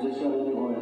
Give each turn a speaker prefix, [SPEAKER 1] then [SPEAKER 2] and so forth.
[SPEAKER 1] Just shut it away.